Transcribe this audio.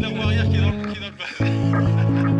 la roue arrière qui est qui est dans le bas.